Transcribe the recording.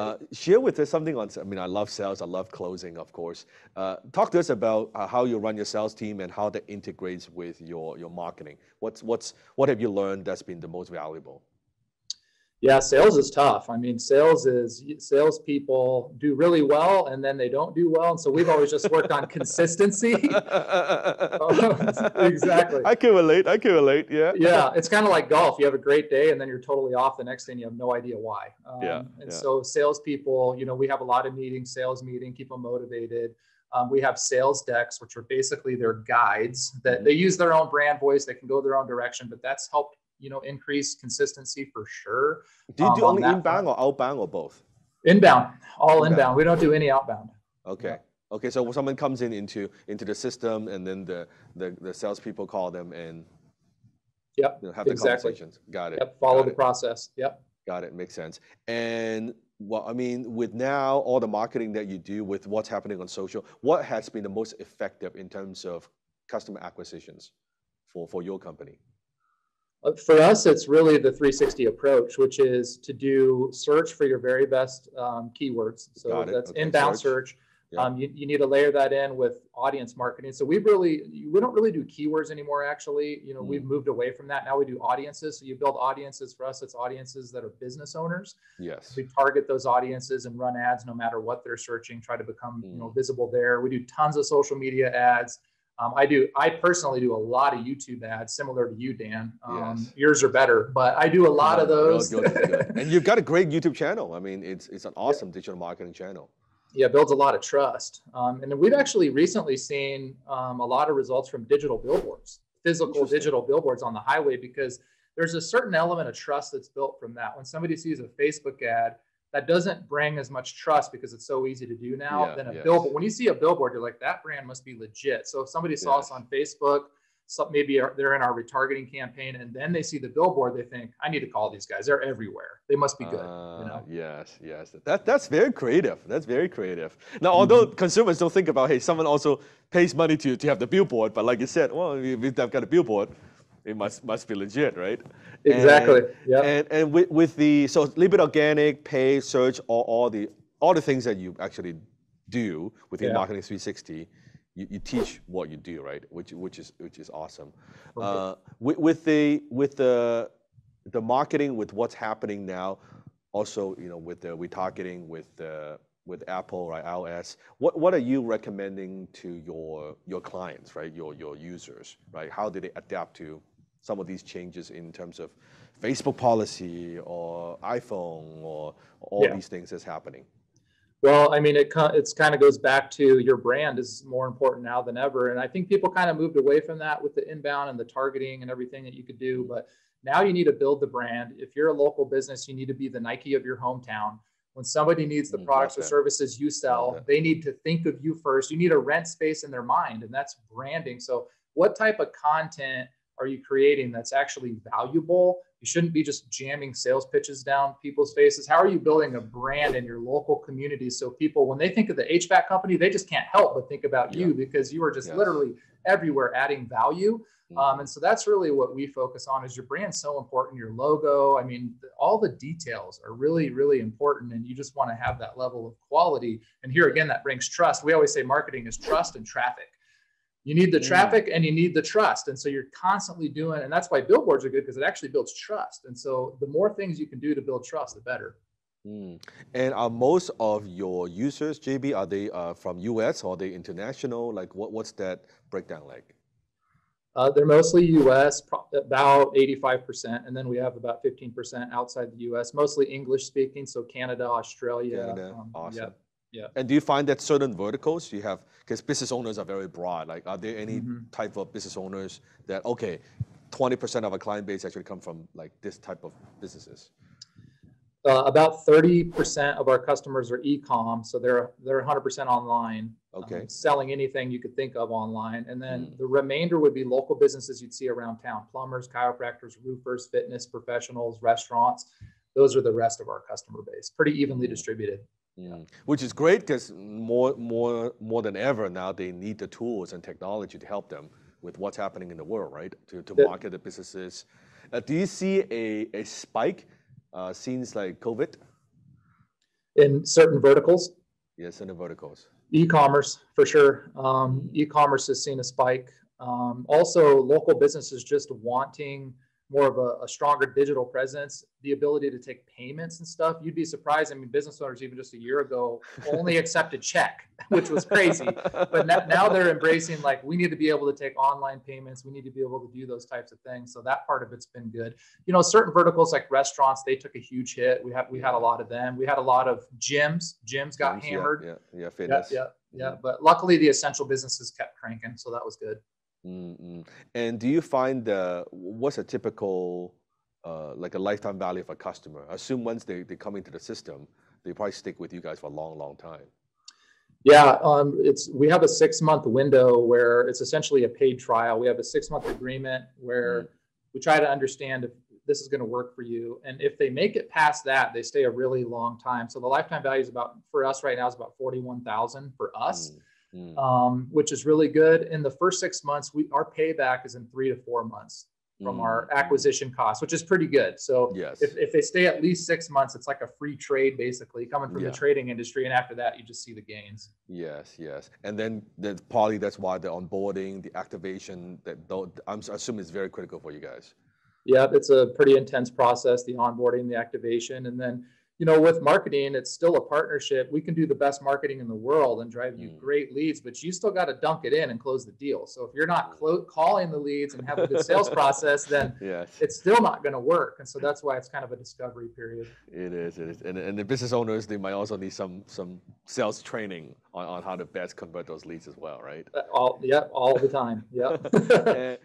Uh, share with us something on, I mean, I love sales, I love closing, of course. Uh, talk to us about uh, how you run your sales team and how that integrates with your, your marketing. What's, what's, what have you learned that's been the most valuable? Yeah, sales is tough. I mean, sales is salespeople do really well and then they don't do well. And so we've always just worked on consistency. exactly. I can relate. I can relate. Yeah. Yeah. It's kind of like golf. You have a great day and then you're totally off the next day and you have no idea why. Um, yeah. And yeah. so salespeople, you know, we have a lot of meetings, sales meeting, keep them motivated. Um, we have sales decks, which are basically their guides that mm-hmm. they use their own brand voice. They can go their own direction, but that's helped you know increase consistency for sure. Do you um, do only inbound front. or outbound or both? Inbound, all inbound. inbound. We don't do any outbound. Okay. Yeah. Okay, so when someone comes in into into the system, and then the the, the salespeople call them and yep, you know, have the exactly. conversations. Got it. Yep, follow Got the it. process. Yep. Got it. Makes sense. And well, I mean, with now all the marketing that you do with what's happening on social, what has been the most effective in terms of customer acquisitions for for your company? Uh, for us, it's really the 360 approach, which is to do search for your very best um, keywords. So that's okay. inbound search. search. Yeah. Um, you, you need to layer that in with audience marketing. So we really, we don't really do keywords anymore. Actually, you know, mm. we've moved away from that. Now we do audiences. So you build audiences. For us, it's audiences that are business owners. Yes. We target those audiences and run ads no matter what they're searching. Try to become, mm. you know, mm. visible there. We do tons of social media ads. Um, I do. I personally do a lot of YouTube ads, similar to you, Dan. Um, yes. Yours are better, but I do a lot of those. Good, good, good. and you've got a great YouTube channel. I mean, it's it's an awesome yeah. digital marketing channel. Yeah, builds a lot of trust. Um, and we've actually recently seen um, a lot of results from digital billboards, physical digital billboards on the highway, because there's a certain element of trust that's built from that. When somebody sees a Facebook ad that doesn't bring as much trust because it's so easy to do now yeah, than a yes. billboard. When you see a billboard, you're like, that brand must be legit. So if somebody saw us on Facebook, so maybe they're in our retargeting campaign, and then they see the billboard, they think, I need to call these guys. They're everywhere. They must be good. Uh, you know? Yes, yes. That, that's very creative. That's very creative. Now, although mm-hmm. consumers don't think about, hey, someone also pays money to, to have the billboard, but like you said, well, if they've got a billboard, it must must be legit, right? Exactly. Yeah. And and with, with the so a little bit organic, pay, search, all, all the all the things that you actually do within yeah. Marketing 360, you, you teach what you do, right? Which which is which is awesome. Okay. Uh, with, with the with the the marketing with what's happening now, also you know with the retargeting with the with Apple, right, iOS, what, what are you recommending to your your clients, right, your your users, right? How do they adapt to some of these changes in terms of Facebook policy or iPhone or all yeah. these things that's happening? Well, I mean, it it's kind of goes back to your brand is more important now than ever, and I think people kind of moved away from that with the inbound and the targeting and everything that you could do. But now you need to build the brand. If you're a local business, you need to be the Nike of your hometown. When somebody needs the mm, products or services you sell, they need to think of you first. You need a rent space in their mind, and that's branding. So, what type of content are you creating that's actually valuable? You shouldn't be just jamming sales pitches down people's faces. How are you building a brand in your local community so people, when they think of the HVAC company, they just can't help but think about yeah. you because you are just yes. literally everywhere adding value. Mm-hmm. Um, and so that's really what we focus on is your brand so important, your logo. I mean, all the details are really, really important. And you just want to have that level of quality. And here again, that brings trust. We always say marketing is trust and traffic. You need the mm. traffic and you need the trust. And so you're constantly doing, and that's why billboards are good because it actually builds trust. And so the more things you can do to build trust, the better. Mm. And are most of your users, JB, are they uh, from US or are they international? Like what, what's that breakdown like? Uh, they're mostly US, about 85%, and then we have about 15% outside the US, mostly English speaking, so Canada, Australia. Canada, um, awesome. Yeah. And do you find that certain verticals you have, because business owners are very broad, like are there any mm-hmm. type of business owners that, okay, 20% of our client base actually come from like this type of businesses? Uh, about 30% of our customers are e-com, so they're they're 100% online. Okay. Um, selling anything you could think of online, and then mm. the remainder would be local businesses you'd see around town: plumbers, chiropractors, roofers, fitness professionals, restaurants. Those are the rest of our customer base, pretty evenly mm. distributed. Mm. Which is great because more, more, more than ever now they need the tools and technology to help them with what's happening in the world, right? To, to market the businesses. Uh, do you see a, a spike uh, since like COVID? in certain verticals. Yes, in the verticals. E-commerce for sure. Um, e-commerce has seen a spike. Um, also, local businesses just wanting more of a, a, stronger digital presence, the ability to take payments and stuff. You'd be surprised. I mean, business owners even just a year ago only accepted check, which was crazy. But now they're embracing like we need to be able to take online payments. We need to be able to do those types of things. So that part of it's been good. You know, certain verticals like restaurants, they took a huge hit. We had we had a lot of them. We had a lot of gyms. Gyms got gyms, hammered. Yeah, yeah, yeah fitness. Yeah, yeah, yeah. But luckily, the essential businesses kept cranking, so that was good. Mm-hmm. And do you find the what's a typical uh, like a lifetime value of a customer? Assume once they, they come into the system, they probably stick with you guys for a long, long time. Yeah, um, it's we have a six month window where it's essentially a paid trial. We have a six month agreement where mm. we try to understand if this is going to work for you, and if they make it past that, they stay a really long time. So the lifetime value is about for us right now is about forty one thousand for us. Mm mm. um, which is really good. In the first six months, we our payback is in three to four months from mm. our acquisition cost, which is pretty good. So yes. if, if they stay at least six months, it's like a free trade basically coming from yeah. the trading industry. And after that, you just see the gains. Yes, yes. And then the probably that's why the onboarding, the activation, that I'm assuming is very critical for you guys. Yeah, it's a pretty intense process, the onboarding, the activation, and then you know, with marketing, it's still a partnership. We can do the best marketing in the world and drive you mm. great leads, but you still got to dunk it in and close the deal. So if you're not mm. clo- calling the leads and have a good sales process, then yes. it's still not going to work. And so that's why it's kind of a discovery period. It is. It is. And, and the business owners, they might also need some some sales training on, on how to best convert those leads as well, right? Uh, all yeah, all the time. Yeah.